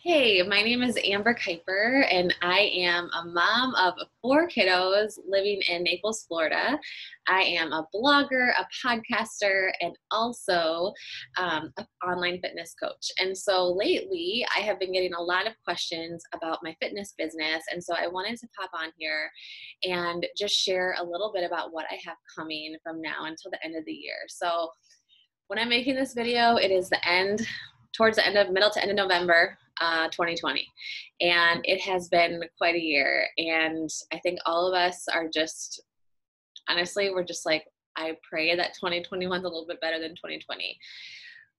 Hey, my name is Amber Kuiper, and I am a mom of four kiddos living in Naples, Florida. I am a blogger, a podcaster, and also um, an online fitness coach. And so lately, I have been getting a lot of questions about my fitness business. And so I wanted to pop on here and just share a little bit about what I have coming from now until the end of the year. So when I'm making this video, it is the end towards the end of middle to end of November uh, 2020. And it has been quite a year. And I think all of us are just, honestly, we're just like, I pray that 2021 is a little bit better than 2020.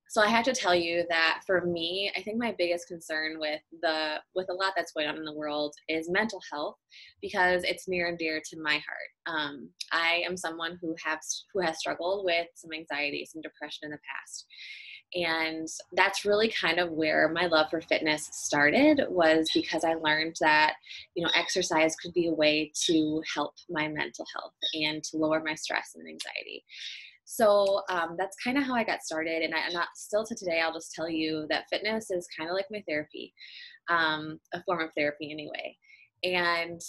So I have to tell you that for me, I think my biggest concern with the with a lot that's going on in the world is mental health because it's near and dear to my heart. Um, I am someone who has who has struggled with some anxiety, some depression in the past, and that's really kind of where my love for fitness started was because i learned that you know exercise could be a way to help my mental health and to lower my stress and anxiety. So um, that's kind of how i got started. And I, am not still to today i'll just tell you that fitness is kind of like my therapy um, a form of therapy anyway. And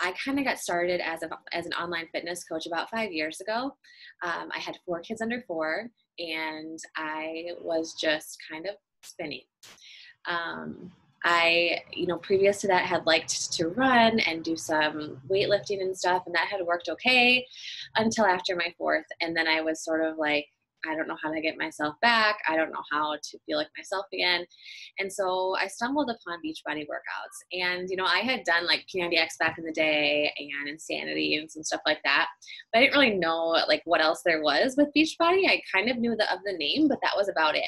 I kind of got started as, a, as an online fitness coach about five years ago. Um, I had four kids under four, and I was just kind of spinning. Um, I, you know, previous to that had liked to run and do some weightlifting and stuff, and that had worked okay until after my fourth. And then I was sort of like, I don't know how to get myself back. I don't know how to feel like myself again. And so I stumbled upon Beachbody workouts. And, you know, I had done like P90X back in the day and Insanity and some stuff like that. But I didn't really know like what else there was with Beachbody. I kind of knew the of the name, but that was about it.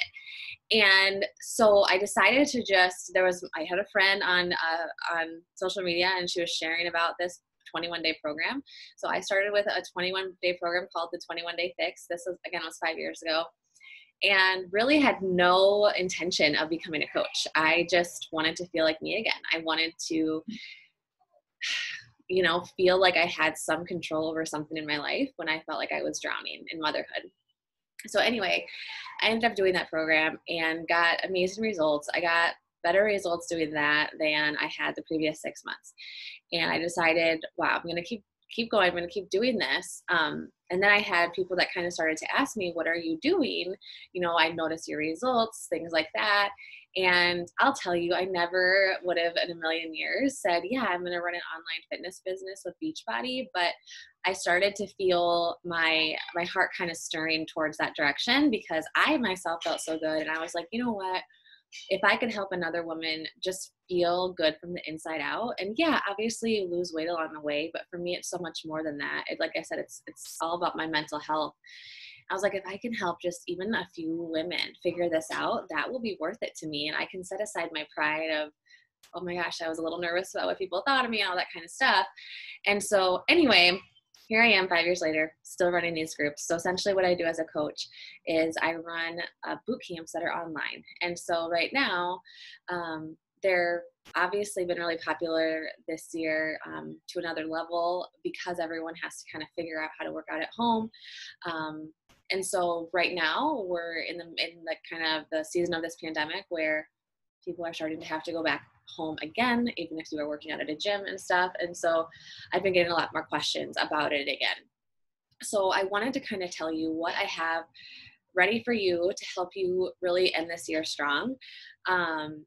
And so I decided to just there was I had a friend on uh, on social media and she was sharing about this 21 day program. So I started with a 21 day program called the 21 Day Fix. This was again was five years ago, and really had no intention of becoming a coach. I just wanted to feel like me again. I wanted to you know feel like i had some control over something in my life when i felt like i was drowning in motherhood so anyway i ended up doing that program and got amazing results i got better results doing that than I had the previous six months. And I decided, wow, I'm going to keep keep going. I'm going to keep doing this. Um, and then I had people that kind of started to ask me, what are you doing? You know, I noticed your results, things like that. And I'll tell you, I never would have in a million years said, yeah, I'm going to run an online fitness business with Beachbody. But I started to feel my my heart kind of stirring towards that direction because I myself felt so good. And I was like, you know what? If I can help another woman just feel good from the inside out, and yeah, obviously you lose weight along the way, but for me, it's so much more than that. It, like I said, it's it's all about my mental health. I was like, if I can help just even a few women figure this out, that will be worth it to me, and I can set aside my pride of, oh my gosh, I was a little nervous about what people thought of me, all that kind of stuff. And so, anyway, here I am five years later, still running these groups. So essentially, what I do as a coach is I run uh, boot camps that are online. And so right now, um, they're obviously been really popular this year um, to another level because everyone has to kind of figure out how to work out at home. Um, and so right now we're in the in the kind of the season of this pandemic where people are starting to have to go back home again, even if you are working out at a gym and stuff. And so I've been getting a lot more questions about it again. So I wanted to kind of tell you what I have ready for you to help you really end this year strong. Um,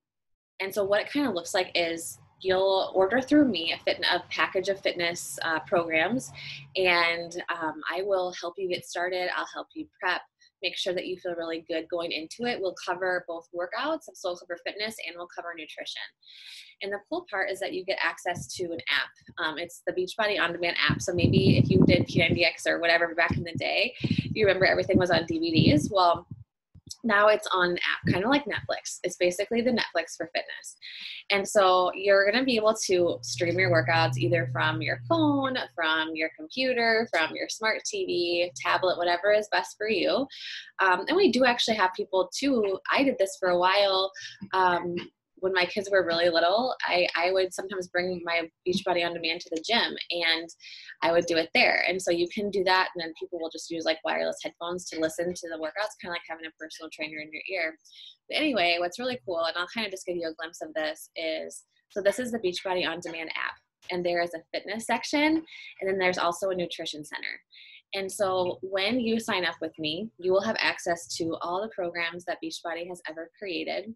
and so what it kind of looks like is you'll order through me a, fit, a package of fitness uh, programs and um, i will help you get started i'll help you prep make sure that you feel really good going into it. We'll cover both workouts, so we'll cover fitness, and we'll cover nutrition. And the cool part is that you get access to an app. Um, it's the Beachbody On Demand app. So maybe if you did P90X or whatever back in the day, you remember everything was on DVDs. Well, now it's on an app, kind of like Netflix. It's basically the Netflix for fitness. And so you're going to be able to stream your workouts either from your phone, from your computer, from your smart TV, tablet, whatever is best for you. Um, and we do actually have people too. I did this for a while. Um, when my kids were really little, I, I would sometimes bring my Beachbody on demand to the gym and I would do it there. And so you can do that. And then people will just use like wireless headphones to listen to the workouts, kind of like having a personal trainer in your ear. But anyway, what's really cool, and I'll kind of just give you a glimpse of this, is so this is the Beachbody on demand app. And there is a fitness section, and then there's also a nutrition center. And so when you sign up with me, you will have access to all the programs that Beachbody has ever created.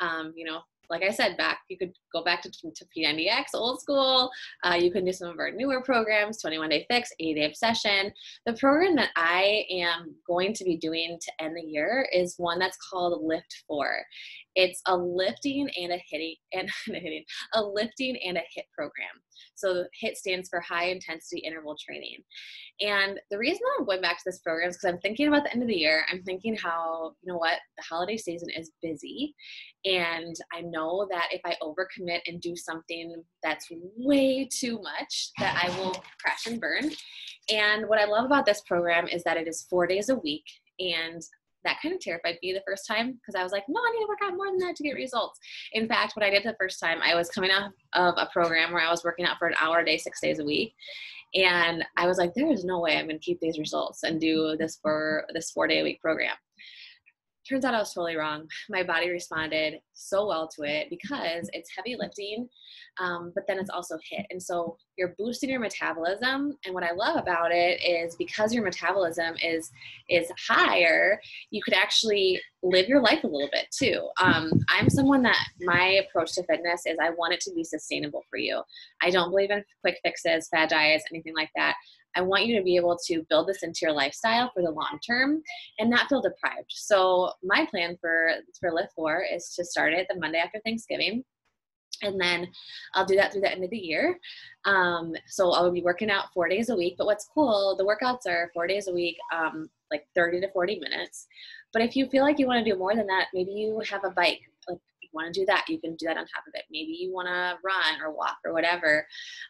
Um, you know, like I said, back you could go back to, to P90X, old school. Uh, you can do some of our newer programs, 21 Day Fix, 80 Day Obsession. The program that I am going to be doing to end the year is one that's called LIIFT 4. It's a lifting and a hitting and a hitting, a lifting and a HIIT program. So HIIT stands for high intensity interval training. And the reason I'm going back to this program is because I'm thinking about the end of the year. I'm thinking how, you know what, the holiday season is busy. And I know that if I overcommit and do something that's way too much, that I will crash and burn. And what I love about this program is that it is four days a week. And that kind of terrified me the first time because I was like, no, I need to work out more than that to get results. In fact, what I did the first time, I was coming out of a program where I was working out for an hour a day, six days a week. And I was like, there is no way I'm going to keep these results and do this for this four day a week program turns out I was totally wrong. My body responded so well to it because it's heavy lifting, um, but then it's also HIIT. And so you're boosting your metabolism. And what I love about it is because your metabolism is is higher, you could actually live your life a little bit too. Um, I'm someone that my approach to fitness is I want it to be sustainable for you. I don't believe in quick fixes, fad diets, anything like that. I want you to be able to build this into your lifestyle for the long term and not feel deprived. So my plan for for LIIFT 4 is to start it the Monday after Thanksgiving. And then I'll do that through the end of the year. Um, so I'll be working out four days a week. But what's cool, the workouts are four days a week, um, like 30 to 40 minutes. But if you feel like you want to do more than that, maybe you have a bike, like want to do that, you can do that on top of it. Maybe you want to run or walk or whatever.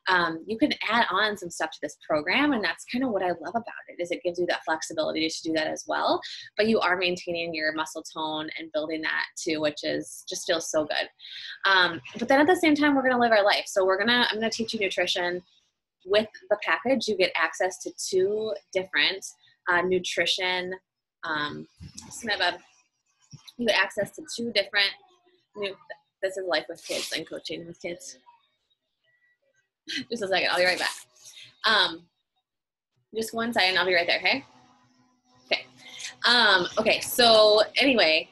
Um, you can add on some stuff to this program, and that's kind of what I love about it. Is it gives you that flexibility to do that as well, but you are maintaining your muscle tone and building that too, which is just feels so good. Um, but then at the same time, we're gonna live our life. So we're gonna I'm gonna teach you nutrition. With the package, you get access to two different uh, nutrition. Um, you get access to two different this is life with kids and coaching with kids. just a second, I'll be right back. Um, just one second, I'll be right there, okay? Okay. Um, okay, so anyway,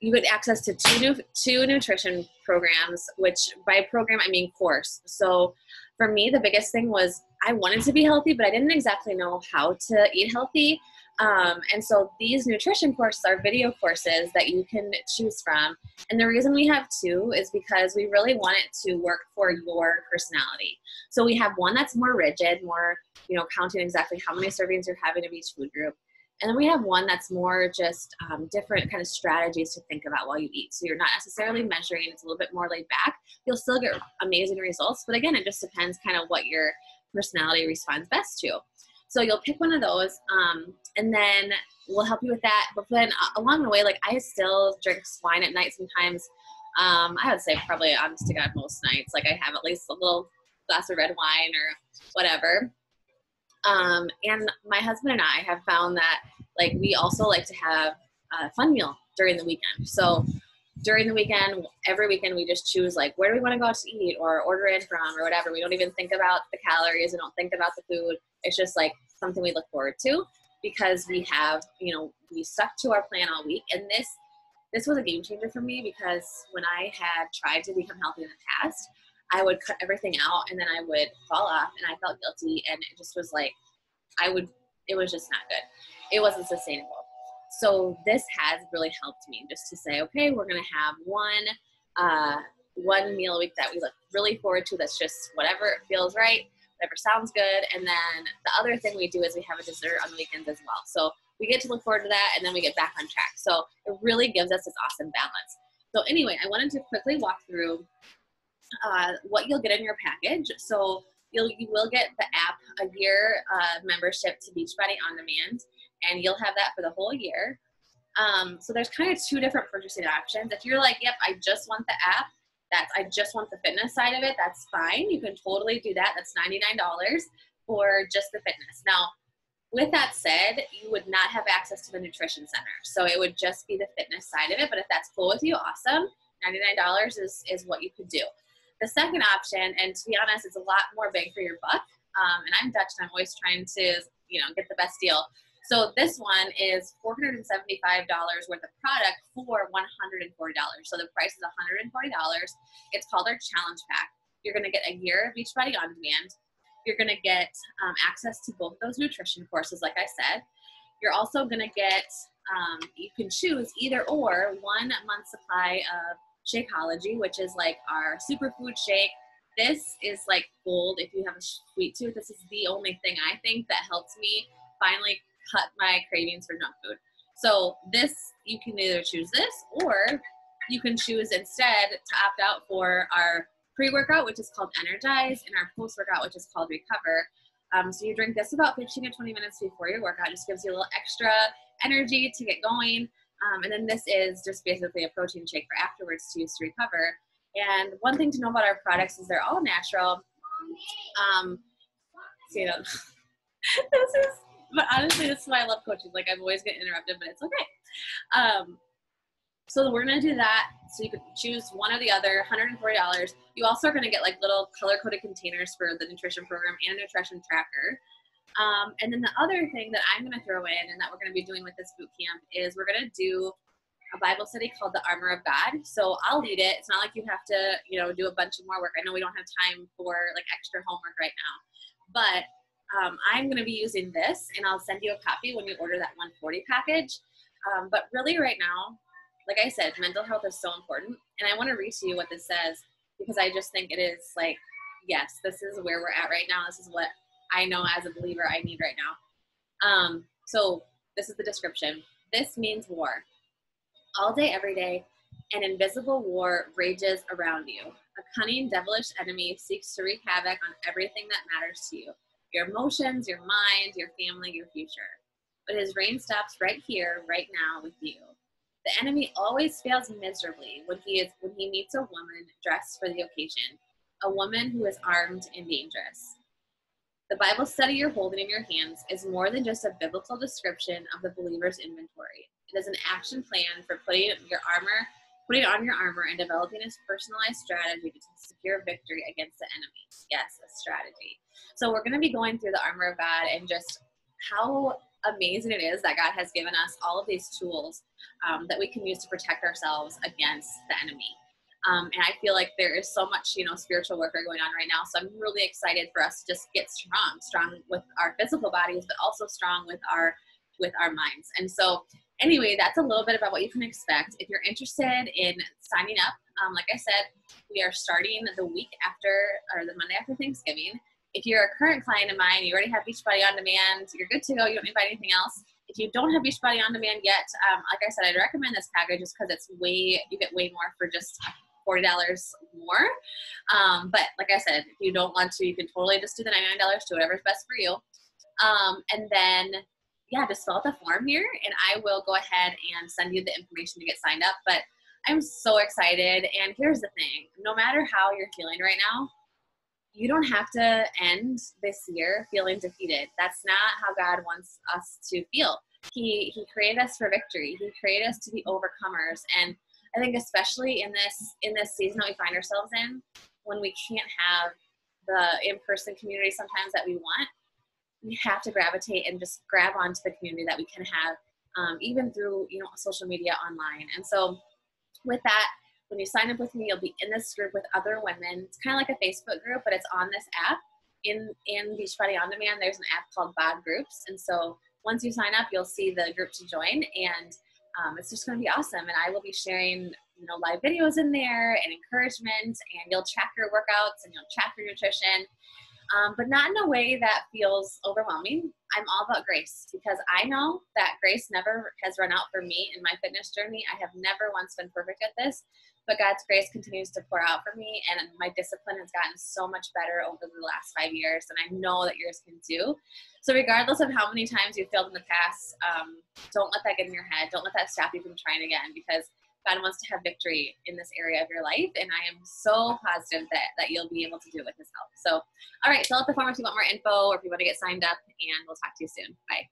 you get access to two new, two nutrition programs, which by program I mean course. So for me, the biggest thing was I wanted to be healthy, but I didn't exactly know how to eat healthy. Um, and so these nutrition courses are video courses that you can choose from. And the reason we have two is because we really want it to work for your personality. So we have one that's more rigid, more, you know, counting exactly how many servings you're having of each food group. And then we have one that's more just um, different kind of strategies to think about while you eat. So you're not necessarily measuring, it's a little bit more laid back. You'll still get amazing results, but again, it just depends kind of what your personality responds best to. So you'll pick one of those, um, and then we'll help you with that. But then uh, along the way, like I still drink wine at night sometimes. Um, I would say probably honest to God most nights, like I have at least a little glass of red wine or whatever. Um, and my husband and I have found that like we also like to have a fun meal during the weekend. So during the weekend, every weekend we just choose like where do we want to go out to eat or order in from or whatever. We don't even think about the calories. We don't think about the food. It's just like something we look forward to because we have, you know, we stuck to our plan all week. And this this was a game changer for me because when I had tried to become healthy in the past, I would cut everything out and then I would fall off and I felt guilty and it just was like I would it was just not good. It wasn't sustainable. So this has really helped me just to say, okay, we're gonna have one uh, one meal a week that we look really forward to that's just whatever feels right whatever sounds good. And then the other thing we do is we have a dessert on the weekends as well. So we get to look forward to that and then we get back on track. So it really gives us this awesome balance. So anyway, I wanted to quickly walk through uh, what you'll get in your package. So you'll, you will get the app, a year uh, membership to Beachbody On Demand, and you'll have that for the whole year. Um, so there's kind of two different purchasing options. If you're like, yep, I just want the app, that's I just want the fitness side of it, that's fine. You can totally do that. That's $99 for just the fitness. Now, with that said, you would not have access to the nutrition center. So it would just be the fitness side of it. But if that's cool with you, awesome. $99 is, is what you could do. The second option, and to be honest, it's a lot more bang for your buck. Um, and I'm Dutch and I'm always trying to, you know, get the best deal. So this one is $475 worth of product for $140. So the price is $140. It's called our challenge pack. You're going to get a year of Beachbody on demand. You're going to get um, access to both those nutrition courses, like I said. You're also going to get, um, you can choose either or one month supply of Shakeology, which is like our superfood shake. This is like gold if you have a sweet tooth. This is the only thing I think that helps me finally cut my cravings for junk food. So this, you can either choose this or you can choose instead to opt out for our pre-workout, which is called Energize, and our post-workout, which is called Recover. Um, so you drink this about 15 to 20 minutes before your workout. Just gives you a little extra energy to get going. Um, and then this is just basically a protein shake for afterwards to use to recover. And one thing to know about our products is they're all natural. Um, so, you know, this is, but honestly, this is why I love coaching. Like I'm always getting interrupted, but it's okay. Um, so we're gonna do that. So you can choose one or the other, $140. You also are gonna get like little color-coded containers for the nutrition program and a nutrition tracker. Um, and then the other thing that I'm gonna throw in and that we're gonna be doing with this boot camp is we're gonna do a Bible study called the Armor of God. So I'll lead it. It's not like you have to, you know, do a bunch of more work. I know we don't have time for like extra homework right now, but um, I'm going to be using this, and I'll send you a copy when you order that 140 package. Um, but really, right now, like I said, mental health is so important. And I want to read to you what this says because I just think it is like, yes, this is where we're at right now. This is what I know as a believer I need right now. Um, so this is the description. This means war. All day, every day, an invisible war rages around you. A cunning, devilish enemy seeks to wreak havoc on everything that matters to you your emotions, your mind, your family, your future. But his reign stops right here, right now with you. The enemy always fails miserably when he is when he meets a woman dressed for the occasion, a woman who is armed and dangerous. The Bible study you're holding in your hands is more than just a biblical description of the believer's inventory. It is an action plan for putting your armor, putting on your armor and developing a personalized strategy to secure victory against the enemy. Yes, a strategy. So we're going to be going through the armor of God and just how amazing it is that God has given us all of these tools um, that we can use to protect ourselves against the enemy. Um, and I feel like there is so much, you know, spiritual warfare going on right now. So I'm really excited for us to just get strong, strong with our physical bodies, but also strong with our with our minds. And so, anyway, that's a little bit about what you can expect. If you're interested in signing up, um, like I said, we are starting the week after or the Monday after Thanksgiving if you're a current client of mine, you already have Beachbody on demand, you're good to go. You don't need to buy anything else. If you don't have Beachbody on demand yet, um, like I said, I'd recommend this package just because it's way you get way more for just forty dollars more. Um, but like I said, if you don't want to, you can totally just do the ninety nine dollars to whatever's best for you. Um, and then yeah, just fill out the form here, and I will go ahead and send you the information to get signed up. But I'm so excited. And here's the thing: no matter how you're feeling right now, you don't have to end this year feeling defeated. That's not how God wants us to feel. He he created us for victory. He created us to be overcomers. And I think especially in this in this season that we find ourselves in, when we can't have the in-person community sometimes that we want, we have to gravitate and just grab onto the community that we can have, um, even through you know social media online. And so, with that, when you sign up with me, you'll be in this group with other women. It's kind of like a Facebook group, but it's on this app. In in Beachbody On Demand, there's an app called Bod Groups, and so once you sign up, you'll see the group to join, and um, it's just going to be awesome. And I will be sharing you know live videos in there and encouragement, and you'll track your workouts and you'll track your nutrition um, but not in a way that feels overwhelming. I'm all about grace because I know that grace never has run out for me in my fitness journey. I have never once been perfect at this, but God's grace continues to pour out for me, and my discipline has gotten so much better over the last five years, and I know that yours can too. So, regardless of how many times you failed in the past, um, don't let that get in your head. Don't let that stop you from trying again because God wants to have victory in this area of your life. And I am so positive that, that you'll be able to do it with his help. So, all right, fill out the form if you want more info or if you want to get signed up, and we'll talk to you soon. Bye.